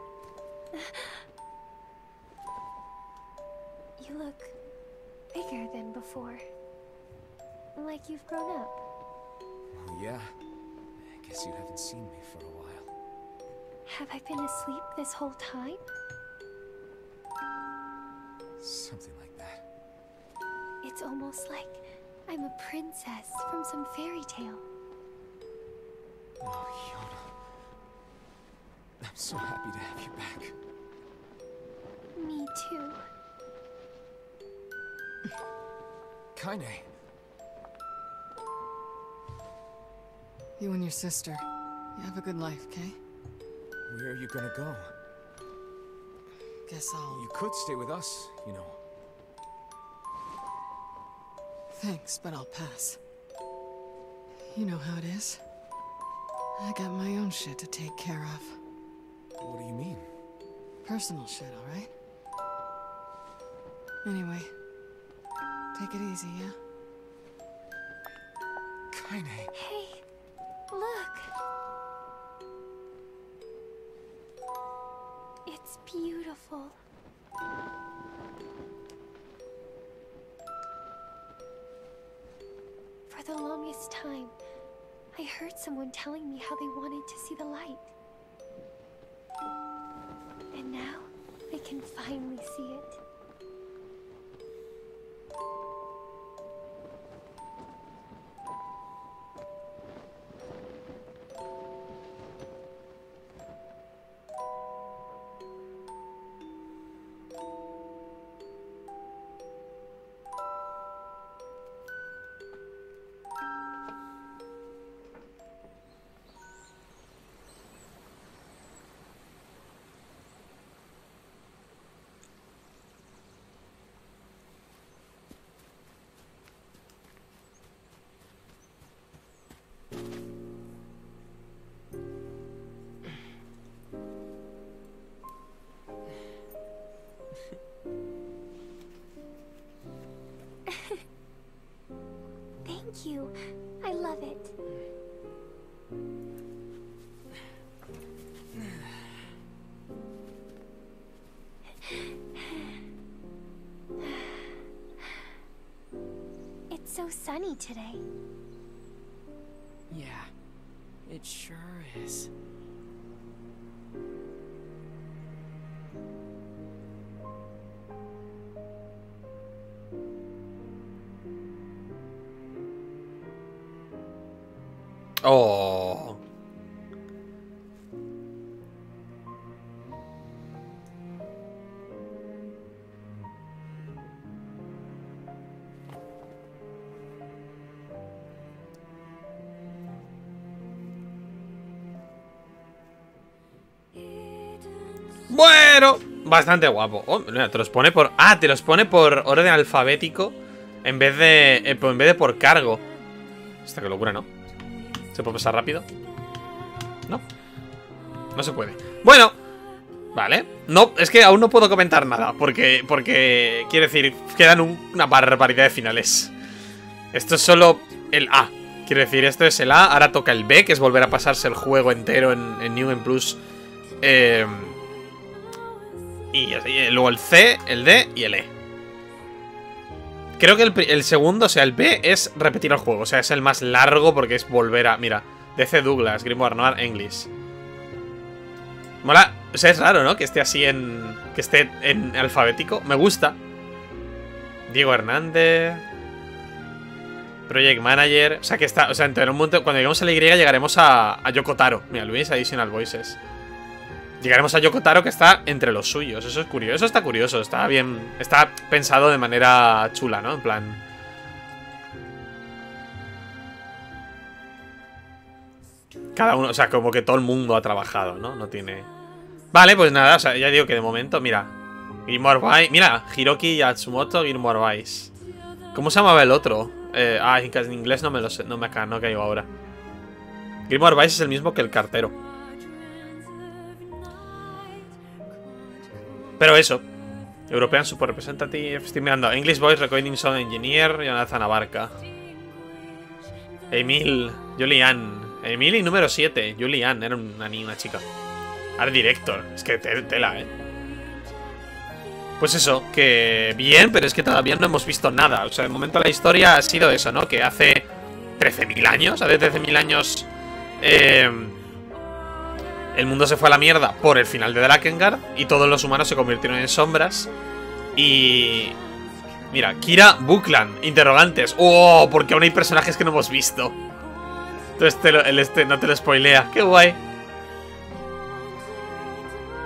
You look bigger than before. Like you've grown up. Oh, yeah. I guess you haven't seen me for a while. Have I been asleep this whole time? Almost like I'm a princess from some fairy tale. Oh, Yona. I'm so happy to have you back. Me too. Kaine. You and your sister. You have a good life, okay? Where are you gonna go? Guess I'll... You could stay with us, you know. Thanks, but I'll pass. You know how it is. I got my own shit to take care of. What do you mean? Personal shit, alright? Anyway, take it easy, yeah? Kaine. Hey, to see the light. And now, I can finally see It's sunny today. Yeah, it sure is. Oh. Bastante guapo. Oh, mira, te los pone por. Ah, te los pone por orden alfabético en vez de. eh, en vez de por cargo. Esta que locura, ¿no? ¿Se puede pasar rápido? No. No se puede. Bueno. Vale. No, es que aún no puedo comentar nada. Porque, porque quiero decir, quedan un- una barbaridad de finales. Esto es solo el A. Quiero decir, esto es el A. Ahora toca el B, que es volver a pasarse el juego entero en, en New Game Plus. Eh, y luego el C, el D y el E. Creo que el, segundo, o sea, el B, es repetir el juego. O sea, es el más largo porque es volver a. Mira, DC Douglas, Grimoire Noir, English. Mola. O sea, es raro, ¿no? Que esté así en. Que esté en alfabético. Me gusta. Diego Hernández. Project Manager. O sea, que está. O sea, en un momento. Cuando lleguemos a la Y llegaremos a, a Yoko Taro. Mira, Luis Additional Voices. Llegaremos a Yoko Taro que está entre los suyos. Eso es curioso. Eso está curioso. Está bien. Está pensado de manera chula, ¿no? En plan. Cada uno, o sea, como que todo el mundo ha trabajado, ¿no? No tiene. Vale, pues nada, ya digo que de momento, mira. Grimoire Vice. Mira, Hiroki Yatsumoto, Grimoire Vice. ¿Cómo se llamaba el otro? Eh, ah, en inglés no me lo sé, no me no caigo ahora. Grimoire Vice es el mismo que el cartero. Pero eso. European Super Representative. Estoy mirando. English Voice Recording Sound Engineer. Jonathan Abarca. Emil. Julian. Emil y número 7. Julian. Era una niña, una chica. Art Director. Es que te- tela, eh. Pues eso, que bien, pero es que todavía no hemos visto nada. O sea, de momento la historia ha sido eso, ¿no? Que hace 13.000 años, hace 13.000 años, eh, el mundo se fue a la mierda por el final de Drakengard y todos los humanos se convirtieron en sombras. Y... Mira, Kira Buckland, interrogantes. ¡Oh! Porque aún hay personajes que no hemos visto. Entonces el este no te lo spoilea. ¡Qué guay!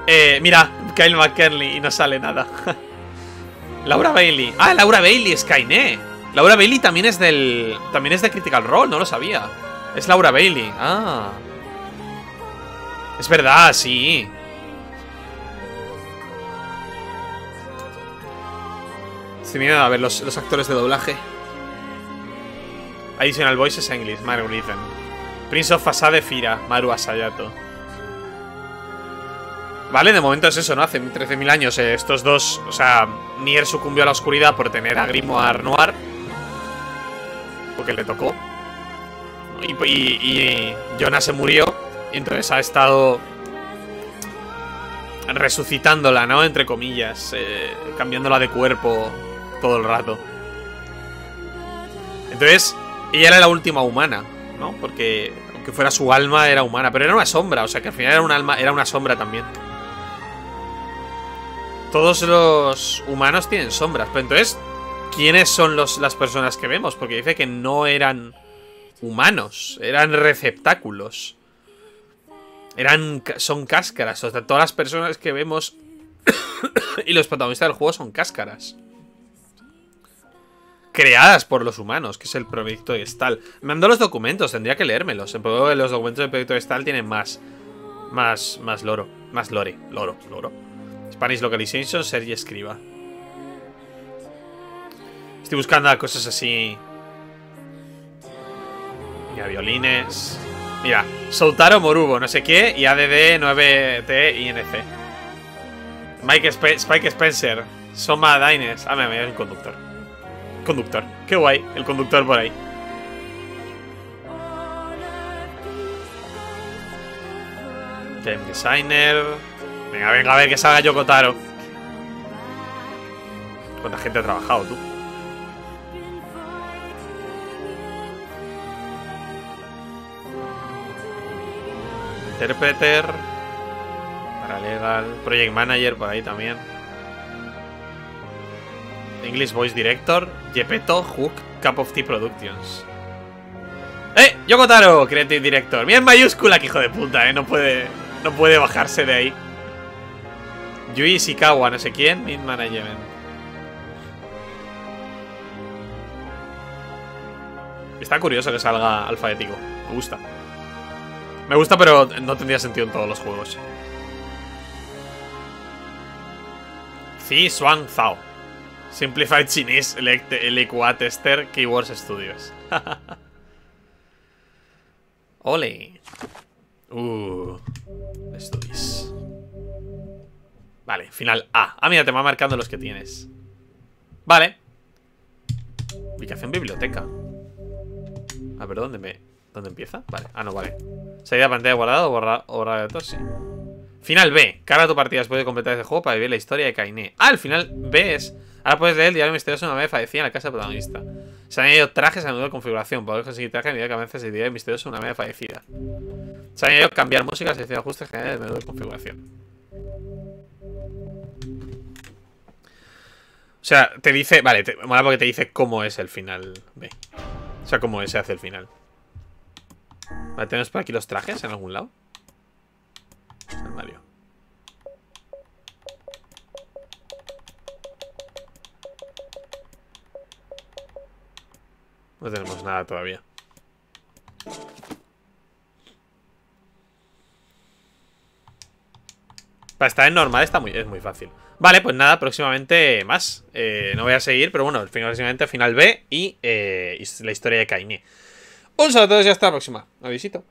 Eh, mira, Kyle McKinley y no sale nada. Laura Bailey. Ah, Laura Bailey es Kainé. Laura Bailey también es del... También es de Critical Role, no lo sabía. Es Laura Bailey. Ah. Es verdad, sí. Estoy mirando a ver los, los actores de doblaje. Additional Voices English, Maru Lithen. Prince of Fasade Fira, Maru Asayato. Vale, de momento es eso, ¿no? Hace 13.000 años eh, estos dos... O sea, Nier sucumbió a la oscuridad por tener a Grimoire Noir. Porque le tocó. Y, y, y Jonah se murió. Y entonces ha estado... Resucitándola, ¿no? Entre comillas. Eh, cambiándola de cuerpo todo el rato. Entonces, ella era la última humana, ¿no? Porque aunque fuera su alma, era humana. Pero era una sombra, o sea que al final era un alma, era una sombra también. Todos los humanos tienen sombras. Pero entonces, ¿quiénes son las personas que vemos? Porque dice que no eran humanos, eran receptáculos. Eran, son cáscaras. O sea, todas las personas que vemos y los protagonistas del juego son cáscaras. Creadas por los humanos, que es el proyecto de Stal. Me mandó los documentos, tendría que leérmelos. Los documentos del proyecto de Stal tienen más. Más. Más loro. Más lore. Loro. Loro. Spanish Localization, Sergi Escriba. Estoy buscando cosas así. Violines. Mira, Soutaro Morubo, no sé qué, y ADD 9T INC. Mike Sp Spike Spencer, Soma Dines. Ah, me mira, el conductor. Conductor, qué guay, el conductor por ahí. Game Designer. Venga, venga, a ver que salga Yokotaro. ¿Cuánta gente ha trabajado, tú? Interpreter. Paralegal. Project Manager por ahí también. English Voice Director. Gepetto Hook Cup of Tea Productions. ¡Eh! Yokotaro, Creative Director. Mira en mayúscula, que hijo de puta, ¿eh? No puede, no puede bajarse de ahí. Yui Shikawa, no sé quién. Mid Management. Está curioso que salga alfabético. Me gusta. Me gusta, pero no tendría sentido en todos los juegos. Zi Swan Zhao. Simplified Chinese LQA Tester Keywords Studios. Ole. Uh. Studies. Vale, final A. Ah, mira, te va marcando los que tienes. Vale. Ubicación biblioteca. A ver, ¿dónde me...? ¿Dónde empieza? Vale, ah, no, vale. Salida de pantalla guardado o borrar, de sí. Final B. Carga tu partida después de completar este juego para vivir la historia de Kainé Ah, el final B es Ahora puedes leer el diario misterioso una vez fallecida en la casa del protagonista. Se han añadido trajes a menudo de configuración. Podés conseguir trajes a medida que avances el diario misterioso una vez fallecida. Se han añadido cambiar música, sección de ajustes generales del menú de configuración. O sea, te dice... Vale, te, mola porque te dice cómo es el final B. O sea, cómo se hace el final Tenemos por aquí los trajes en algún lado. Armario. No tenemos nada todavía. Para estar en normal está muy, es muy fácil. Vale, pues nada, próximamente más. Eh, no voy a seguir, pero bueno, próximamente final B y, eh, la historia de Kainé. Un saludo a todos y hasta la próxima. Adiósito.